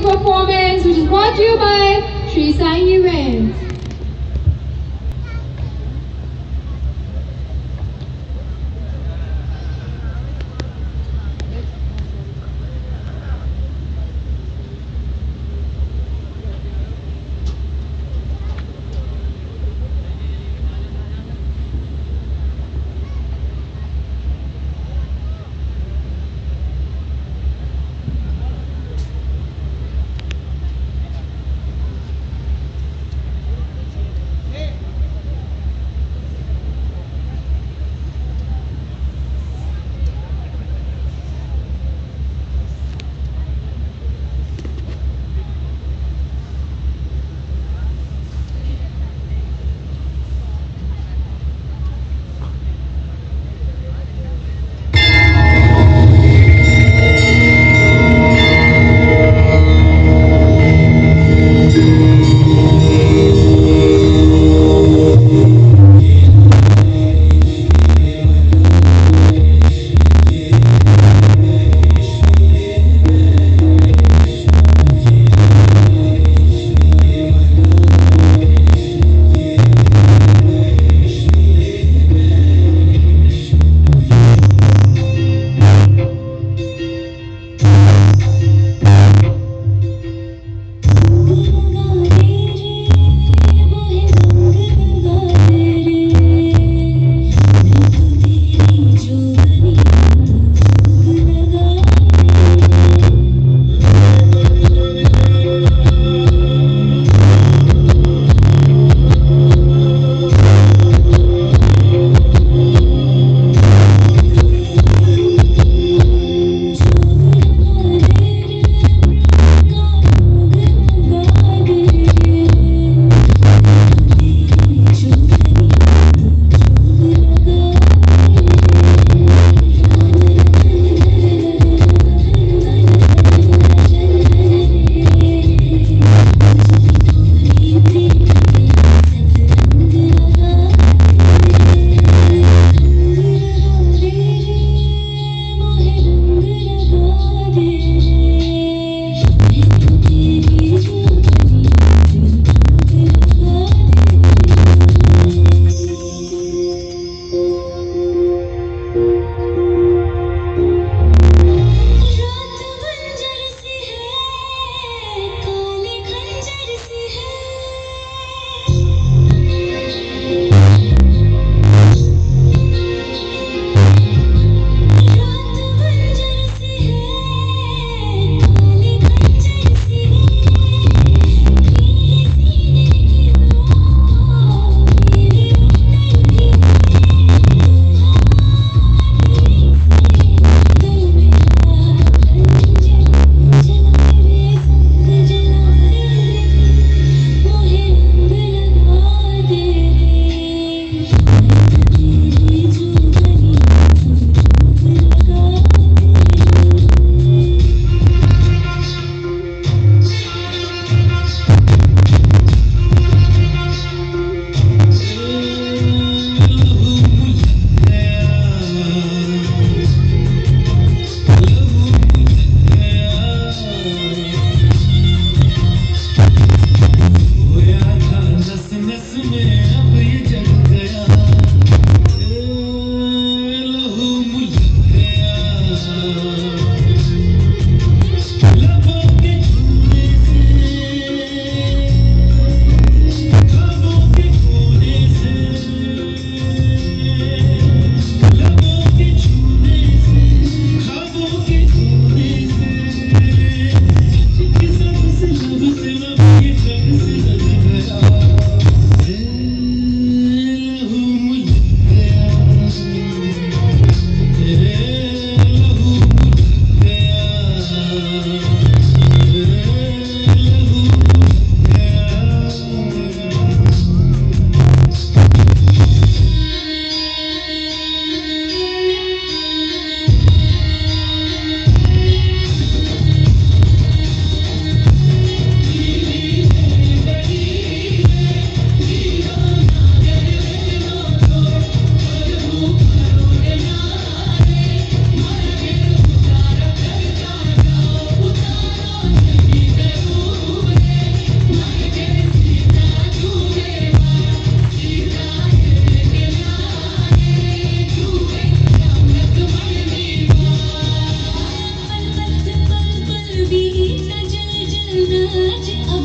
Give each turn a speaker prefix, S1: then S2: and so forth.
S1: performance which is brought to you by Sri Sai Events.
S2: magic you